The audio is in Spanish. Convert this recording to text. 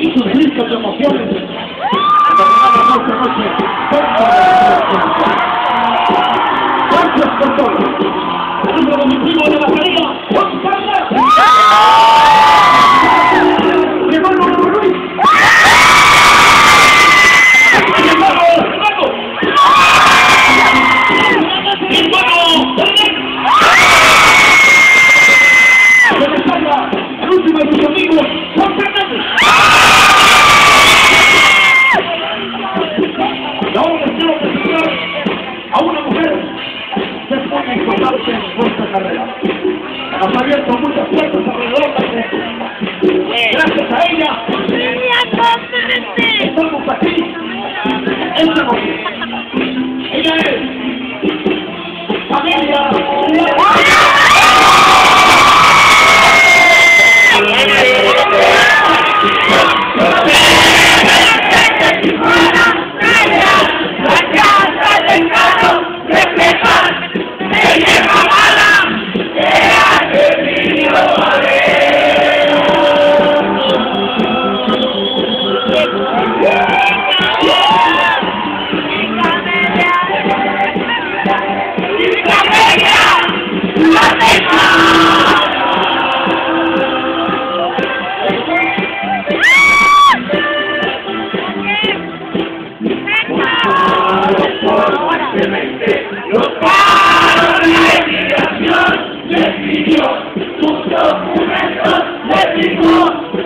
y sus gritos de emociones. Gracias todo. Nos ha abierto muchas puertas alrededor de Gracias a ella. Estamos aquí. Esta noche. Oh!